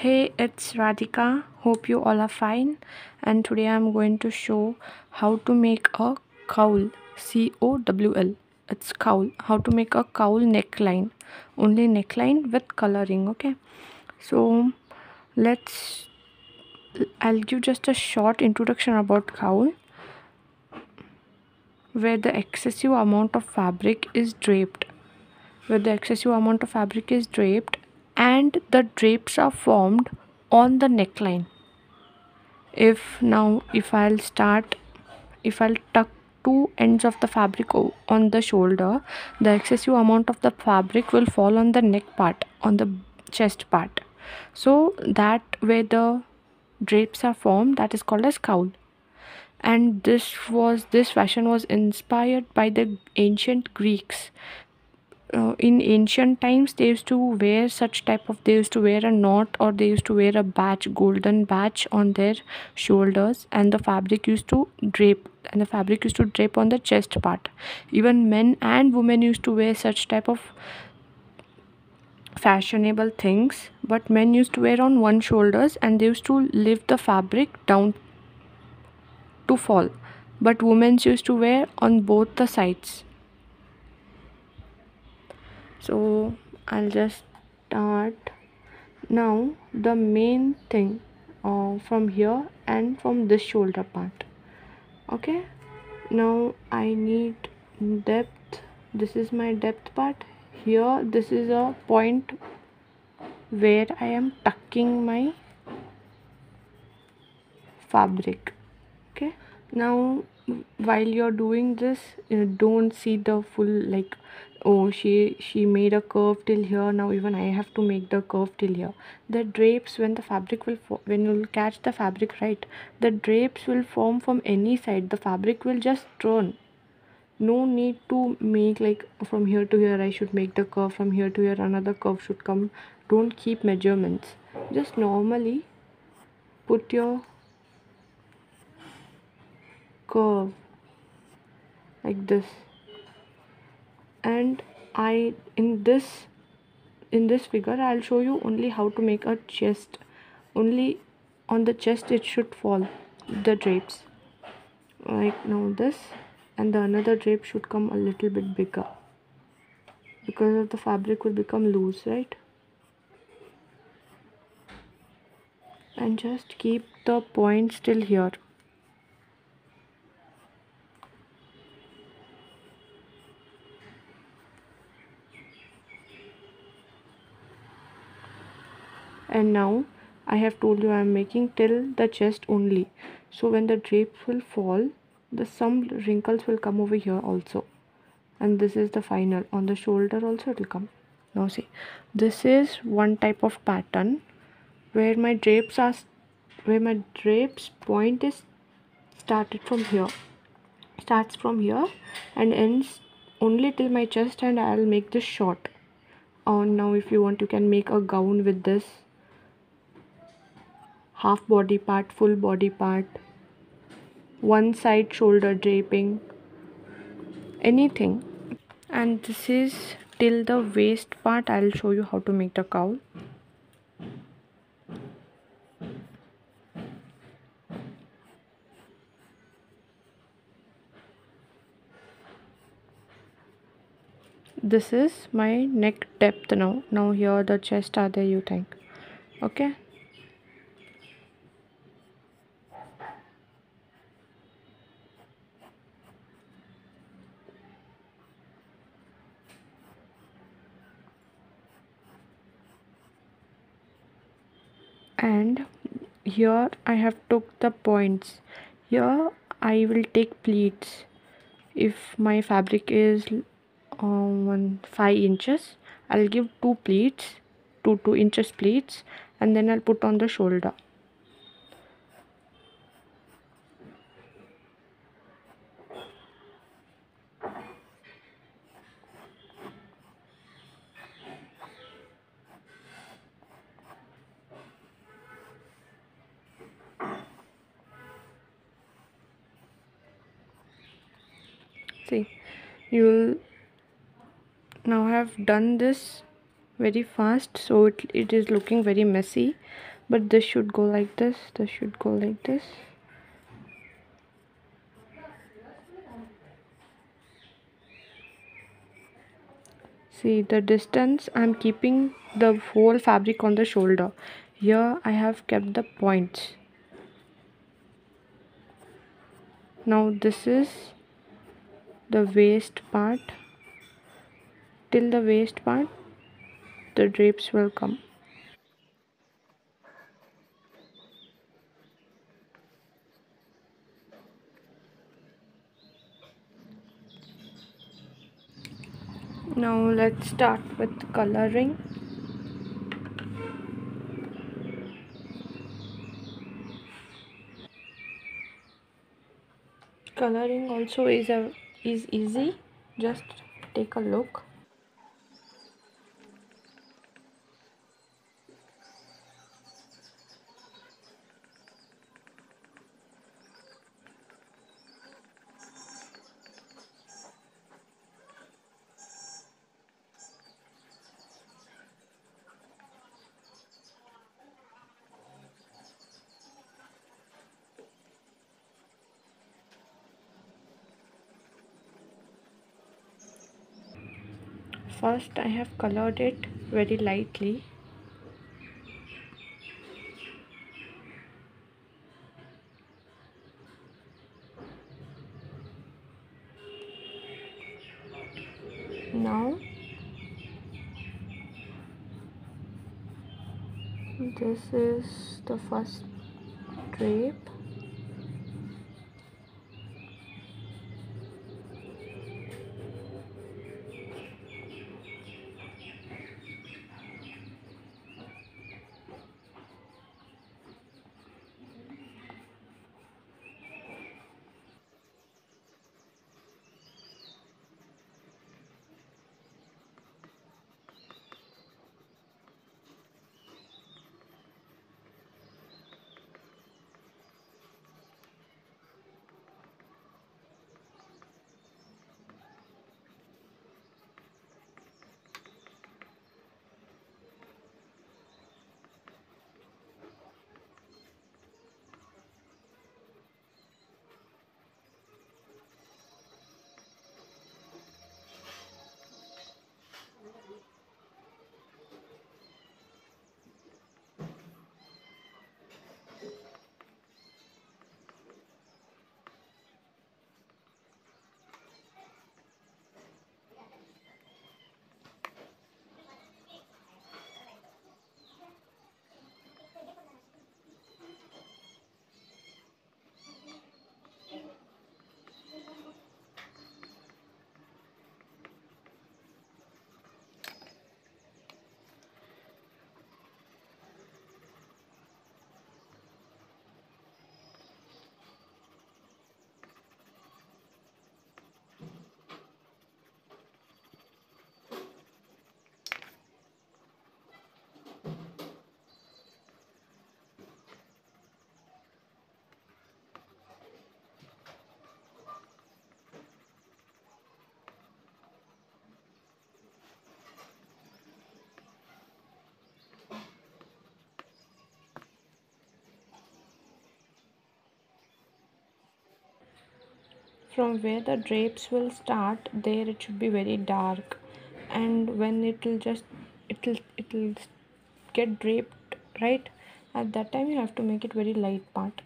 Hey, it's Radhika. Hope you all are fine. And today I'm going to show how to make a cowl. C O W L. It's cowl. How to make a cowl neckline. Only neckline with coloring. Okay. So let's. I'll give just a short introduction about cowl, where the excessive amount of fabric is draped. Where the excessive amount of fabric is draped and the drapes are formed on the neckline. If now if I'll start if I'll tuck two ends of the fabric on the shoulder the excessive amount of the fabric will fall on the neck part on the chest part. So that where the drapes are formed that is called as cowl. And this was this fashion was inspired by the ancient greeks uh, in ancient times they used to wear such type of they used to wear a knot or they used to wear a badge golden badge on their shoulders and the fabric used to drape and the fabric used to drape on the chest part. Even men and women used to wear such type of fashionable things but men used to wear on one shoulders and they used to lift the fabric down to fall. But women used to wear on both the sides so I'll just start. Now the main thing uh, from here and from this shoulder part. Okay? Now I need depth. This is my depth part. Here this is a point where I am tucking my fabric. Okay? Now while you're doing this you don't see the full like oh she she made a curve till here now even i have to make the curve till here. The drapes when the fabric will when you'll catch the fabric right the drapes will form from any side. The fabric will just turn. No need to make like from here to here i should make the curve from here to here another curve should come. Don't keep measurements. Just normally put your curve like this. And I in this in this figure I'll show you only how to make a chest. Only on the chest it should fall the drapes. Like now this and the another drape should come a little bit bigger. Because of the fabric will become loose right? And just keep the point still here and now I have told you I am making till the chest only. So when the drapes will fall the some wrinkles will come over here also. And this is the final. On the shoulder also it will come. Now see. This is one type of pattern where my drapes are where my drapes point is started from here. Starts from here and ends only till my chest and I'll make this short. On now if you want you can make a gown with this half body part full body part one side shoulder draping anything. And this is till the waist part. I'll show you how to make the cowl. This is my neck depth now. Now here the chest are there you think. Okay and here I have took the points. Here I will take pleats. If my fabric is um, one 5 inches I'll give two pleats two 2 inches pleats and then I'll put on the shoulder see. You will now have done this very fast so it, it is looking very messy. But this should go like this this should go like this. See the distance I'm keeping the whole fabric on the shoulder. Here I have kept the points. Now this is the waist part. Till the waist part the drapes will come. Now let's start with coloring. Coloring also is a is easy. Just take a look first I have colored it very lightly. Now this is the first drape from where the drapes will start there it should be very dark. And when it will just it will it will get draped right? At that time you have to make it very light part